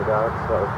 about. So